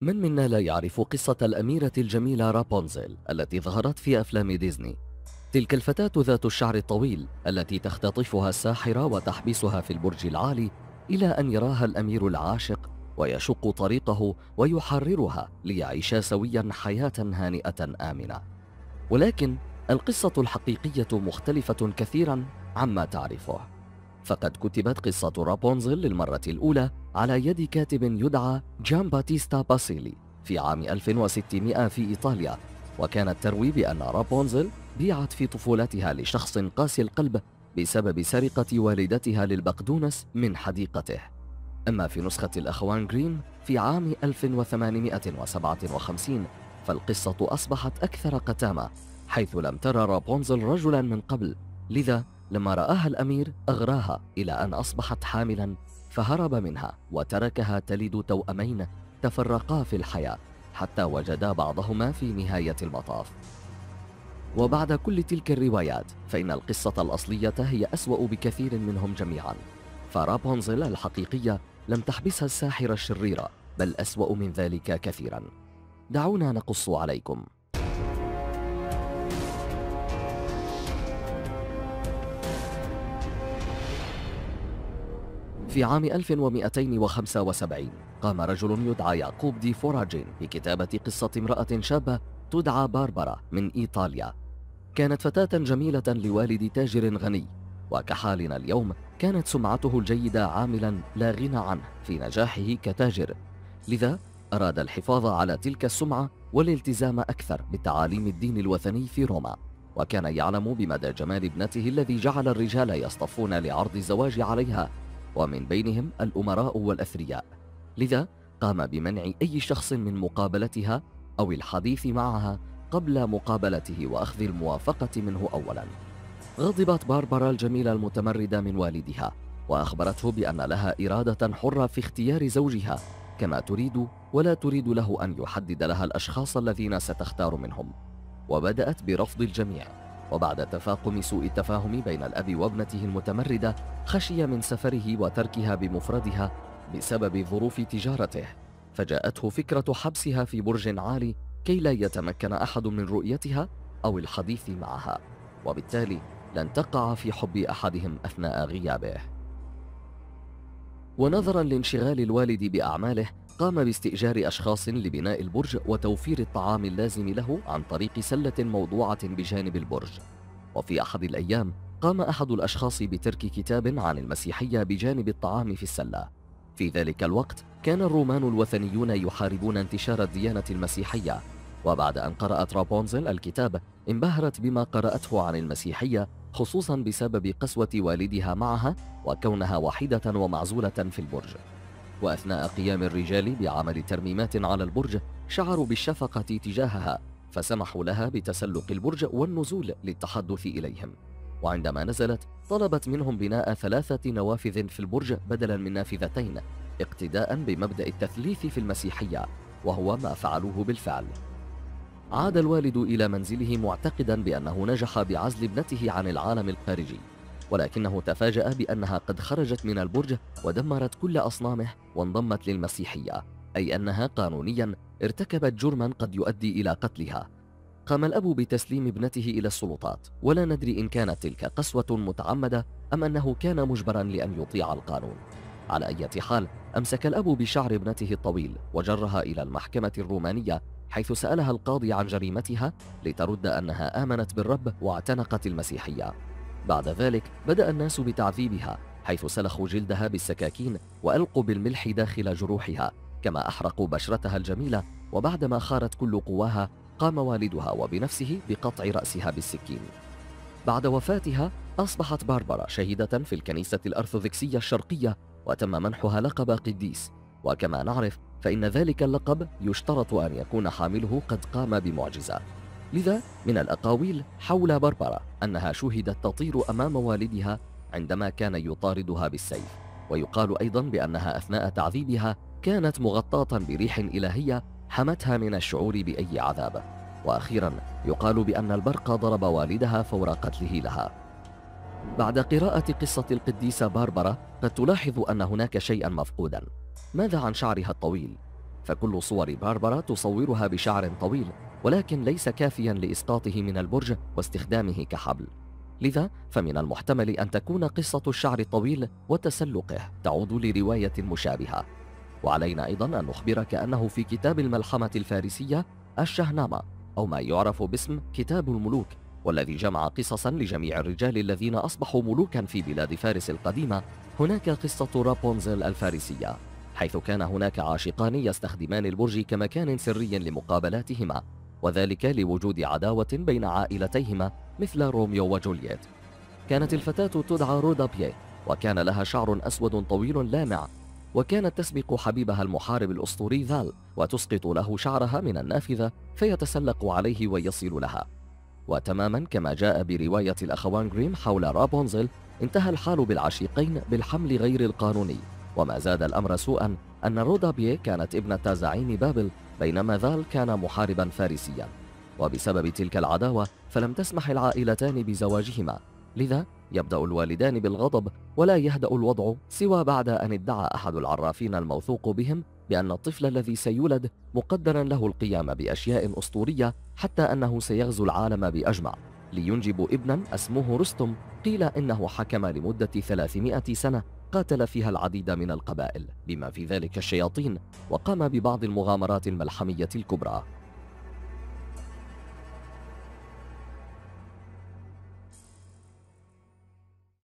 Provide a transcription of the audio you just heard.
من منا لا يعرف قصة الأميرة الجميلة رابونزيل التي ظهرت في أفلام ديزني؟ تلك الفتاة ذات الشعر الطويل التي تختطفها الساحرة وتحبسها في البرج العالي إلى أن يراها الأمير العاشق ويشق طريقه ويحررها ليعيشا سويا حياة هانئة آمنة. ولكن القصة الحقيقية مختلفة كثيرا عما تعرفه. فقد كتبت قصة رابونزل للمرة الأولى على يد كاتب يدعى جان باتيستا باسيلي في عام 1600 في إيطاليا. وكانت تروي بأن رابونزل بيعت في طفولتها لشخص قاسي القلب بسبب سرقة والدتها للبقدونس من حديقته. أما في نسخة الأخوان جرين في عام 1857 فالقصة أصبحت أكثر قتامة حيث لم ترى رابونزل رجلا من قبل لذا لما رآها الأمير أغراها إلى أن أصبحت حاملا فهرب منها وتركها تلد توأمين تفرقا في الحياة حتى وجدا بعضهما في نهاية المطاف. وبعد كل تلك الروايات فإن القصة الأصلية هي أسوأ بكثير منهم جميعا. فرابونزل الحقيقية لم تحبسها الساحرة الشريرة بل أسوأ من ذلك كثيرا. دعونا نقص عليكم. في عام 1275 قام رجل يدعى يعقوب دي فوراجين بكتابة قصة امرأة شابة تدعى باربرا من إيطاليا. كانت فتاة جميلة لوالد تاجر غني وكحالنا اليوم كانت سمعته الجيدة عاملا لا غنى عنه في نجاحه كتاجر. لذا أراد الحفاظ على تلك السمعة والالتزام أكثر بتعاليم الدين الوثني في روما وكان يعلم بمدى جمال ابنته الذي جعل الرجال يصطفون لعرض الزواج عليها. ومن بينهم الأمراء والأثرياء. لذا قام بمنع أي شخص من مقابلتها أو الحديث معها قبل مقابلته وأخذ الموافقة منه أولا. غضبت باربرا الجميلة المتمردة من والدها وأخبرته بأن لها إرادة حرة في اختيار زوجها كما تريد ولا تريد له أن يحدد لها الأشخاص الذين ستختار منهم. وبدأت برفض الجميع. وبعد تفاقم سوء التفاهم بين الأب وابنته المتمردة خشي من سفره وتركها بمفردها بسبب ظروف تجارته. فجاءته فكرة حبسها في برج عالي كي لا يتمكن أحد من رؤيتها أو الحديث معها وبالتالي لن تقع في حب أحدهم أثناء غيابه. ونظرا لانشغال الوالد بأعماله قام باستئجار أشخاص لبناء البرج وتوفير الطعام اللازم له عن طريق سلة موضوعة بجانب البرج. وفي أحد الأيام قام أحد الأشخاص بترك كتاب عن المسيحية بجانب الطعام في السلة. في ذلك الوقت كان الرومان الوثنيون يحاربون انتشار الديانة المسيحية. وبعد أن قرأت رابونزل الكتاب انبهرت بما قرأته عن المسيحية خصوصا بسبب قسوة والدها معها وكونها وحيدة ومعزولة في البرج. وأثناء قيام الرجال بعمل ترميمات على البرج شعروا بالشفقة تجاهها فسمحوا لها بتسلق البرج والنزول للتحدث إليهم. وعندما نزلت طلبت منهم بناء ثلاثة نوافذ في البرج بدلا من نافذتين اقتداء بمبدأ التثليث في المسيحية وهو ما فعلوه بالفعل. عاد الوالد إلى منزله معتقدا بأنه نجح بعزل ابنته عن العالم الخارجي ولكنه تفاجأ بأنها قد خرجت من البرج ودمرت كل أصنامه وانضمت للمسيحية أي أنها قانونيا ارتكبت جرما قد يؤدي إلى قتلها. قام الأب بتسليم ابنته إلى السلطات ولا ندري إن كانت تلك قسوة متعمدة أم أنه كان مجبرا لأن يطيع القانون. على أي حال أمسك الأب بشعر ابنته الطويل وجرها إلى المحكمة الرومانية حيث سألها القاضي عن جريمتها لترد أنها آمنت بالرب واعتنقت المسيحية. بعد ذلك بدأ الناس بتعذيبها حيث سلخوا جلدها بالسكاكين وألقوا بالملح داخل جروحها كما أحرقوا بشرتها الجميلة وبعدما خارت كل قواها قام والدها وبنفسه بقطع رأسها بالسكين. بعد وفاتها أصبحت باربرا شهيدة في الكنيسة الأرثوذكسية الشرقية وتم منحها لقب قديس. وكما نعرف فإن ذلك اللقب يشترط أن يكون حامله قد قام بمعجزة. لذا من الأقاويل حول بربرة أنها شهدت تطير أمام والدها عندما كان يطاردها بالسيف ويقال أيضا بأنها أثناء تعذيبها كانت مغطاة بريح إلهية حمتها من الشعور بأي عذاب. وأخيرا يقال بأن البرق ضرب والدها فور قتله لها. بعد قراءة قصة القديسة باربرا قد تلاحظ أن هناك شيئا مفقودا. ماذا عن شعرها الطويل؟ فكل صور باربرا تصورها بشعر طويل ولكن ليس كافيا لإسقاطه من البرج واستخدامه كحبل. لذا فمن المحتمل أن تكون قصة الشعر الطويل وتسلقه تعود لرواية مشابهة. وعلينا أيضا أن نخبرك أنه في كتاب الملحمة الفارسية الشهنامة أو ما يعرف باسم كتاب الملوك والذي جمع قصصا لجميع الرجال الذين أصبحوا ملوكا في بلاد فارس القديمة. هناك قصة رابونزل الفارسية. حيث كان هناك عاشقان يستخدمان البرج كمكان سري لمقابلاتهما وذلك لوجود عداوة بين عائلتيهما مثل روميو وجولييت. كانت الفتاة تدعى رودابيه وكان لها شعر أسود طويل لامع وكانت تسبق حبيبها المحارب الأسطوري ذال وتسقط له شعرها من النافذة فيتسلق عليه ويصل لها. وتماما كما جاء برواية الأخوان جريم حول رابونزل انتهى الحال بالعشيقين بالحمل غير القانوني. وما زاد الأمر سوءا أن رودابيه كانت ابنة زعيم بابل بينما ذال كان محاربا فارسيا. وبسبب تلك العداوة فلم تسمح العائلتان بزواجهما. لذا يبدأ الوالدان بالغضب ولا يهدأ الوضع سوى بعد أن ادعى أحد العرافين الموثوق بهم بأن الطفل الذي سيولد مقدرا له القيام بأشياء أسطورية حتى أنه سيغزو العالم بأجمع. لينجب ابنا اسمه رستم قيل إنه حكم لمدة 300 سنة قاتل فيها العديد من القبائل بما في ذلك الشياطين وقام ببعض المغامرات الملحمية الكبرى.